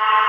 Ah.